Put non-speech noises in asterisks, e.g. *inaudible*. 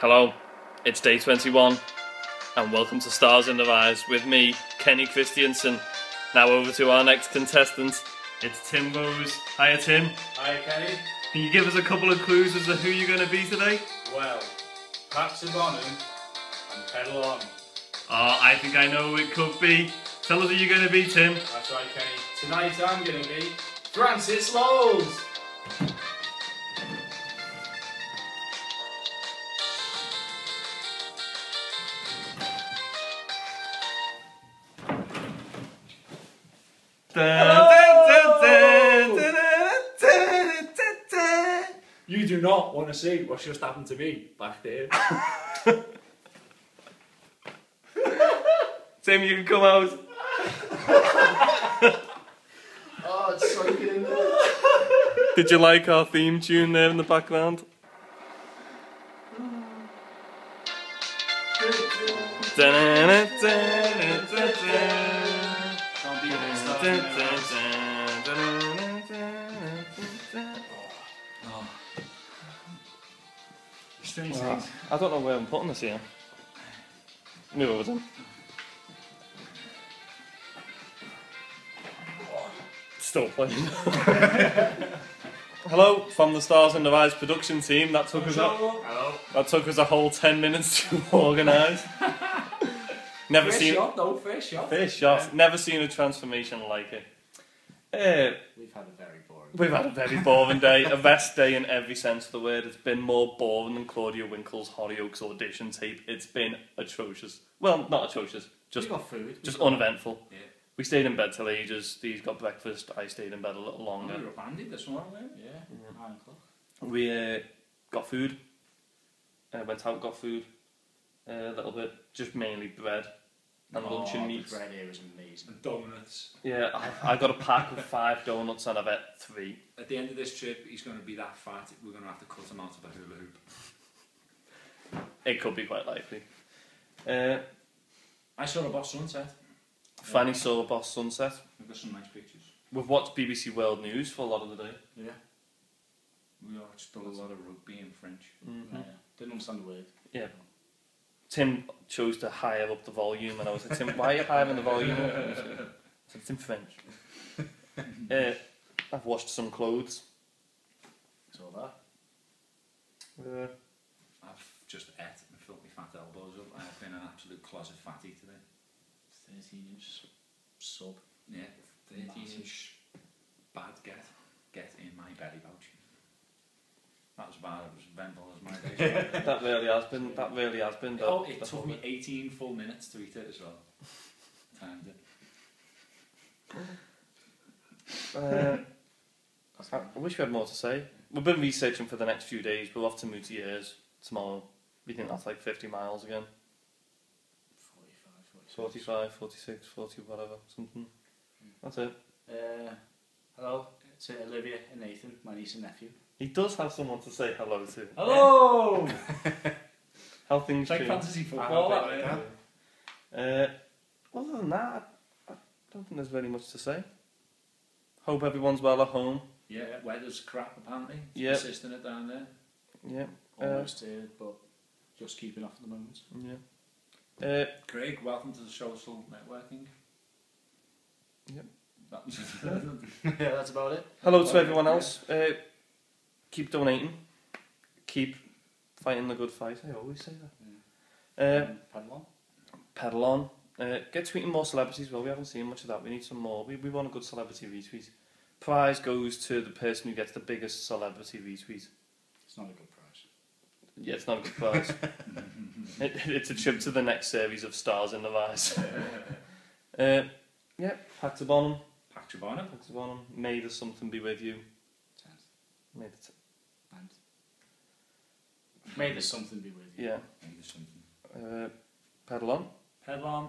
Hello, it's day 21, and welcome to Stars in the Eyes with me, Kenny Kristiansen. Now over to our next contestant. It's Tim Rose. Hiya, Tim. Hi, Kenny. Can you give us a couple of clues as to who you're going to be today? Well, of Bonham and Pedal On. Oh, ah, I think I know who it could be. Tell us who you're going to be, Tim. That's right, Kenny. Tonight I'm going to be Francis Lowes. You do not want to see what's just happened to me back there. *laughs* Tim, you can come out. oh, it's so good. Did you like our theme tune there in the background? Oh. Strange things. I don't know where I'm putting this here. Move over Tim. Still playing. *laughs* Hello from the Stars and the Rise production team. That took us a, Hello. that took us a whole ten minutes to *laughs* organise. Never First seen shot, though, first shot. Fish shots. Never seen a transformation like it. Uh, We've had a very boring. we've had a very boring day, a *laughs* best day in every sense of the word. It's been more boring than Claudia Winkle's Hollyoaks audition tape. It's been atrocious. Well, not atrocious, just we got food. just we got, uneventful. Yeah. We stayed in bed till ages. These got breakfast. I stayed in bed a little longer. We were up handy this morning, weren't? Yeah, nine o'clock. We uh, got food. Uh, went out, got food. Uh, a little bit, just mainly bread and oh, lunch and the bread here is amazing. And donuts. Yeah, I, I got a pack of five donuts and I've ate three. At the end of this trip, he's going to be that fat, we're going to have to cut him out of a hula hoop. It could be quite likely. Uh, I saw a boss sunset. Fanny saw a boss sunset. We've got some nice pictures. We've watched BBC World News for a lot of the day. Yeah. We watched a lot of rugby in French. Mm-hmm. yeah. Didn't understand the word. Yeah. Tim chose to higher up the volume, and I was like, Tim, why are you hiring the volume up? And he said, I said, it's in French. uh, I've washed some clothes. Saw that. Uh, I've just ate and filled my fat elbows up. I've been an absolute closet fatty today. 13 inch sub. Yeah, 13 Massive. inch bad get, get in my belly pouch. That was bad, it was eventful as my *laughs* day. that really has been. That really has been. the- oh, it the took me 18 full minutes to eat it as well. Timed it. Uh, I I wish we had more to say. We've been researching for the next few days. We're off to Moutiers tomorrow. We think that's like 50 miles again. 45, 46. 45, 46, 40, whatever, something. That's it. Uh, hello, it's uh, Olivia and Nathan, my niece and nephew. He does have someone to say hello to. Hello! How things It's like change. fantasy football. that, it- yeah. Uh, other than that, I, I don't think there's very much to say. Hope everyone's well at home. Yeah, weather's crap apparently. It's Yep. Persisting it down there. Yeah, uh, Almost here, but just keeping off at the moment. yeah. Uh, Craig, welcome to the social networking. Yep. Yeah, that's about it. hello to everyone else. Uh, keep donating. Keep fighting the good fight. I always say that. Uh, Um, Pedal on. pedal on. Uh, get tweeting more celebrities. Well, we haven't seen much of that. We need some more. We, we want a good celebrity retweet. Prize goes to the person who gets the biggest celebrity retweet. It's not a good prize. Yeah, it's not a good prize. *laughs* it, it's a trip to the next series of Stars in the Rise. *laughs* uh, yeah, Pax to Bonham. Pack Chibana. Pax to May the something be with you. Tenth. May the t- Ninth. May there's something be with you. yeah. Maybe something. Uh, pedal on. Pedal on.